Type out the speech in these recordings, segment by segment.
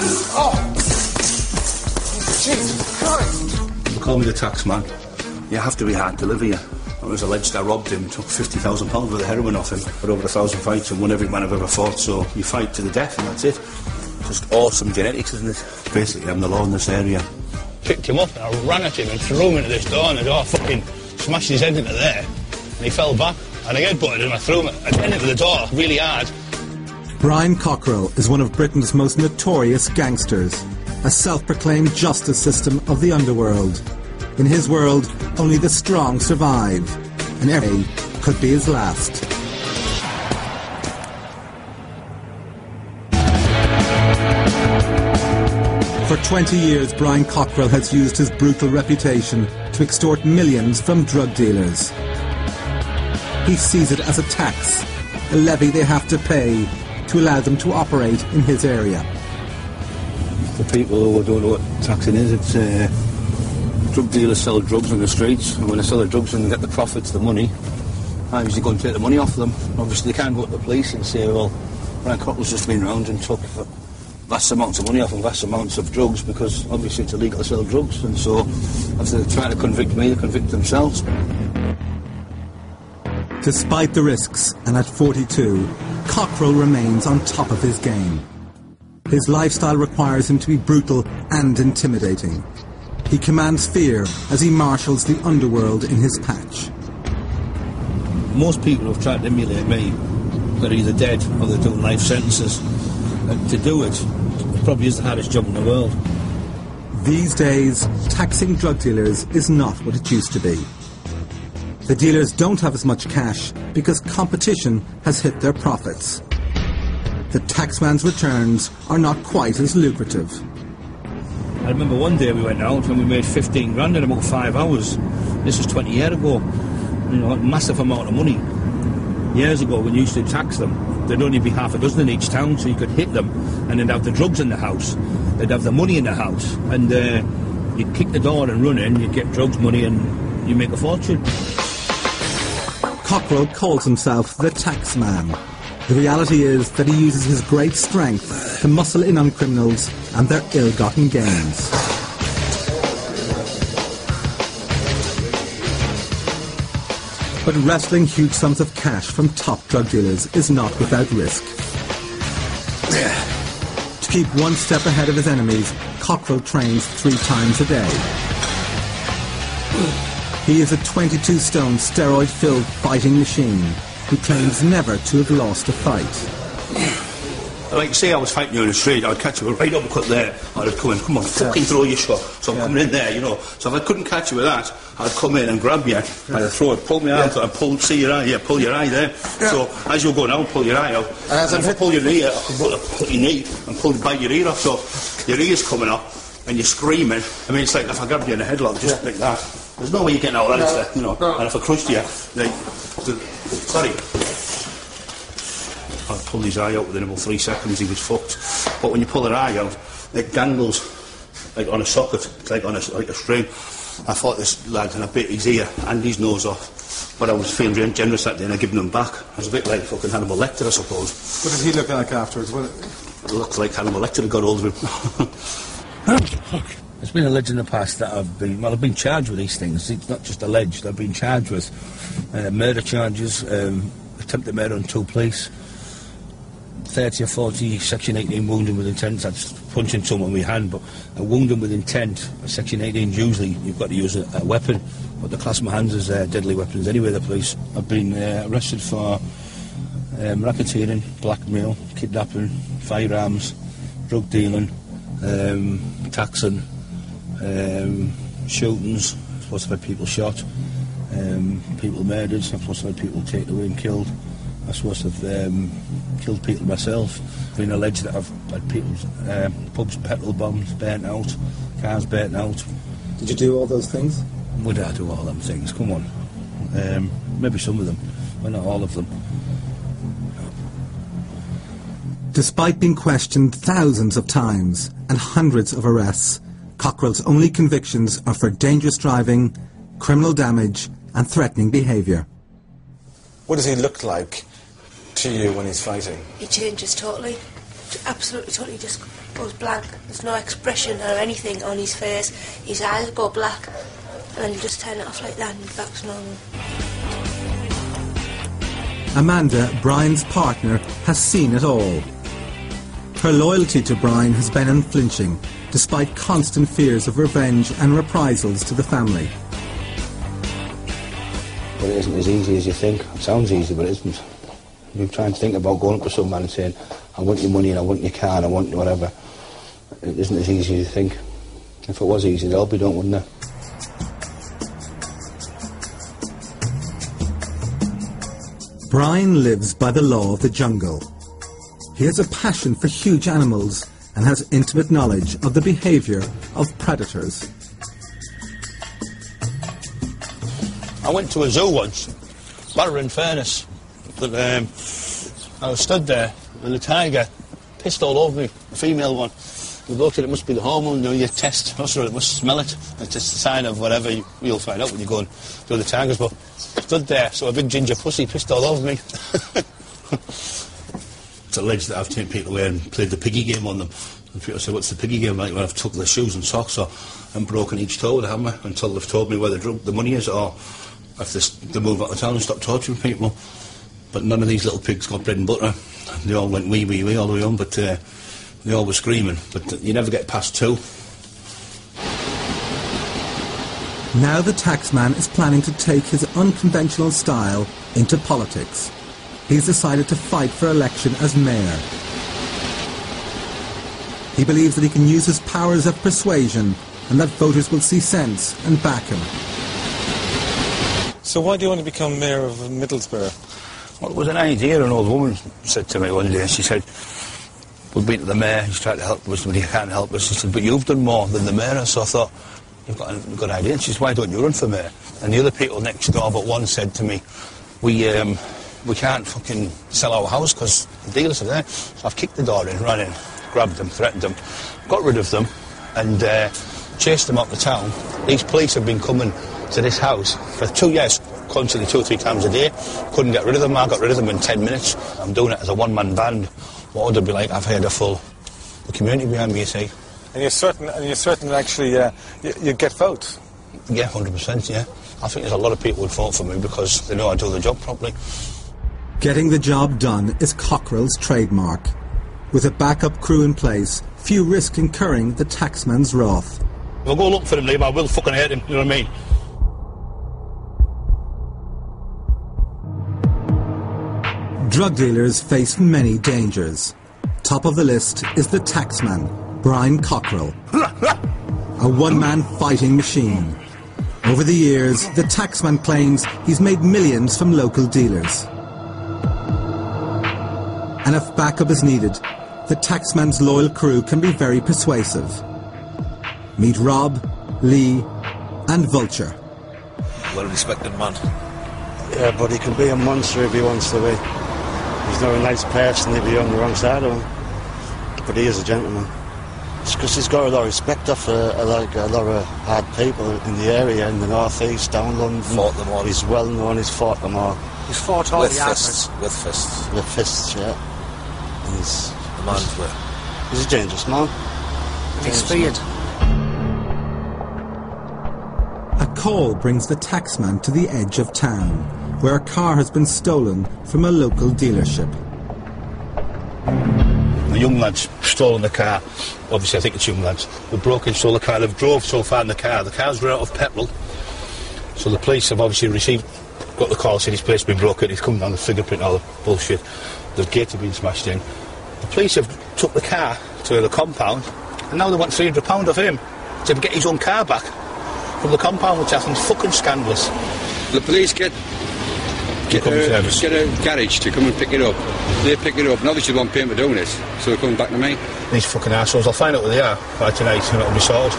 Oh! Jesus Christ! They call me the tax man. You have to be hard to live here. It was alleged I robbed him, took £50,000 worth of heroin off him, had over a thousand fights and won every man I've ever fought, so you fight to the death and that's it. Just awesome genetics, isn't it? Basically, I'm the law in this area. Picked him up and I ran at him and threw him into this door and the oh, door fucking smashed his head into there and he fell back and I headbutted him, I threw him again into the door really hard. Brian Cockerill is one of Britain's most notorious gangsters, a self-proclaimed justice system of the underworld. In his world, only the strong survive, and every could be his last. For 20 years, Brian Cockerill has used his brutal reputation to extort millions from drug dealers. He sees it as a tax, a levy they have to pay to allow them to operate in his area. For people who don't know what taxing is, it's uh, drug dealers sell drugs on the streets, and when they sell the drugs and get the profits, the money, I usually go and take the money off them. Obviously, they can't go to the police and say, well, Brian Cockerill's just been round and took vast amounts of money off and vast amounts of drugs because obviously it's illegal to sell drugs, and so if they're trying to convict me, they convict themselves. Despite the risks, and at 42, Cockerill remains on top of his game. His lifestyle requires him to be brutal and intimidating. He commands fear as he marshals the underworld in his patch. Most people have tried to emulate me. They're either dead or they're doing life sentences. And to do it, it probably is the hardest job in the world. These days, taxing drug dealers is not what it used to be. The dealers don't have as much cash because competition has hit their profits. The taxman's returns are not quite as lucrative. I remember one day we went out and we made 15 grand in about five hours. This was 20 years ago. You know, massive amount of money. Years ago, when you used to tax them, there'd only be half a dozen in each town, so you could hit them and they'd have the drugs in the house. They'd have the money in the house. And uh, you'd kick the door and run in, you'd get drugs money and you make a fortune. Cockerill calls himself the Taxman. The reality is that he uses his great strength to muscle in on criminals and their ill-gotten gains. But wrestling huge sums of cash from top drug dealers is not without risk. To keep one step ahead of his enemies, Cockerill trains three times a day. He is a 22-stone steroid-filled fighting machine who claims never to have lost a fight. Like, say I was fighting you on the street, I'd catch you right uppercut there. I'd come in, come on, fucking throw your shot. So I'm coming in there, you know. So if I couldn't catch you with that, I'd come in and grab you by the throat, pull me out, and pull, see your eye, yeah, pull your eye there. So as you're going out, pull your eye out. And as And I'm if I pull your ear, I pull, pull your knee and pull bite your ear off. So your ear's coming off and you're screaming. I mean, it's like if I grabbed you in a headlock, just like that. There's no way you're getting out of that, is there? You know. No. And if I crushed you, like, the, sorry. I pulled his eye out within about three seconds, he was fucked. But when you pull an eye out, it dangles like on a socket, it's like on a, like a string. I thought this lad and I bit his ear and his nose off. But I was feeling very generous that day and I given him back. I was a bit like fucking Hannibal Lecter, I suppose. What did he look like afterwards? What, It looked like Hannibal Lecter had got hold of him. It's been alleged in the past that I've been, well, I've been charged with these things. It's not just alleged, I've been charged with uh, murder charges, um, attempted murder on two police, 30 or 40 Section 18 wounding with intent. That's punching someone with hand, but a wounding with intent, Section 18 usually you've got to use a, a weapon, but the class my hands as uh, deadly weapons anyway, the police. I've been uh, arrested for um, racketeering, blackmail, kidnapping, firearms, drug dealing, um, taxing, um, shootings, supposed to have had people shot, um, people murdered, I'm supposed to have had people taken away and killed. I'm supposed to have um, killed people myself. I've been alleged that I've had people's uh, pubs petrol bombs burnt out, cars burnt out. Did you do all those things? Would I do all them things? Come on. Um, maybe some of them, but not all of them. Despite being questioned thousands of times and hundreds of arrests, Cockerill's only convictions are for dangerous driving, criminal damage, and threatening behaviour. what does he look like to you when he's fighting? He changes totally. absolutely totally just goes blank. There's no expression or anything on his face. His eyes go black, and then you just turn it off like that, and he's back to normal. Amanda, Brian's partner, has seen it all. Her loyalty to Brian has been unflinching, despite constant fears of revenge and reprisals to the family. But it isn't as easy as you think. It sounds easy, but it isn't. You're trying to think about going up to some man and saying, I want your money and I want your car and I want whatever. It isn't as easy as you think. If it was easy, they'd all be done, wouldn't they? Brian lives by the law of the jungle. He has a passion for huge animals and has intimate knowledge of the behaviour of predators. I went to a zoo once, Barrow in Furness. But, um, I was stood there and the tiger pissed all over me, a female one. We looked at it, must be the hormone, you know, you test, also it must smell it. It's just a sign of whatever you, you'll find out when you go and do the tigers. But stood there, so a big ginger pussy pissed all over me. alleged that I've taken people away and played the piggy game on them. And people say, what's the piggy game like? Well, I've took their shoes and socks off and broken each toe with a hammer until they've told me where the, the money is or if they, they move out of town and stop torturing people. But none of these little pigs got bread and butter. They all went wee, wee, wee all the way on, but uh, they all were screaming. But uh, you never get past two. Now the taxman is planning to take his unconventional style into politics. He's decided to fight for election as mayor. He believes that he can use his powers of persuasion and that voters will see sense and back him. So why do you want to become mayor of Middlesbrough? Well, it was an idea an old woman said to me one day. She said, we've been to the mayor, he's tried to help us, but he can't help us. She said, but you've done more than the mayor. So I thought, you've got a good idea. And she said, why don't you run for mayor? And the other people next door but one said to me, we, um, we can't fucking sell our house because the dealers are there. So I've kicked the door in, ran in, grabbed them, threatened them, got rid of them, and uh, chased them up the town. These police have been coming to this house for two years, constantly two or three times a day. Couldn't get rid of them. I got rid of them in ten minutes. I'm doing it as a one-man band. What would it be like? I've had a full the community behind me, you see. And you're certain, and you're certain that actually uh, you, you get votes. Yeah, 100%, yeah. I think there's a lot of people who would vote for me because they know I do the job properly. Getting the job done is Cockerill's trademark. With a backup crew in place, few risk incurring the taxman's wrath. If I go look for him, Liam, I will fucking hurt him, you know what I mean? Drug dealers face many dangers. Top of the list is the taxman, Brian Cockerill. a one-man fighting machine. Over the years, the taxman claims he's made millions from local dealers. And if backup is needed, the taxman's loyal crew can be very persuasive. Meet Rob, Lee, and Vulture. Well-respected man. Yeah, but he can be a monster if he wants to be. He's not a nice person if you're on the wrong side of him. But he is a gentleman. It's because he's got a lot of respect for uh, a, like, a lot of hard people in the area, in the northeast, down London. Fought them all. He's well known, he's fought them all. He's fought all With the fists. With fists. With fists, yeah. And he's, The man's way. he's a dangerous man. And he's Dangerous feared. A call brings the taxman to the edge of town, where a car has been stolen from a local dealership. The young lads stolen the car. Obviously, I think it's young lads. They broke in, stole the car. They've drove so far in the car. The car's run out of petrol. So the police have obviously received, got the call, said his place has been broken. He's come down the fingerprint, all the bullshit. The gate have been smashed in. The police have took the car to the compound, and now they want £300 of him to get his own car back from the compound, which I think is fucking scandalous. The police get get a, get a garage to come and pick it up. They pick it up, and obviously they won't pay for doing this, so they're coming back to me. These fucking assholes. I'll find out where they are by tonight and it'll be solved.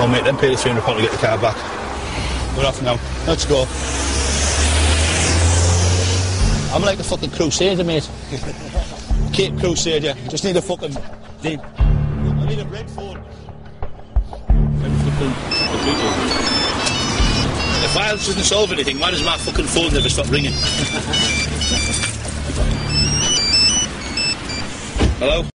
I'll make them pay the £300 to get the car back. We're off now. Let's go. I'm like a fucking crusader, mate. Cape Crusader. Just need a fucking... Need, I need a red phone. If violence doesn't solve anything, why does my fucking phone never stop ringing? Hello?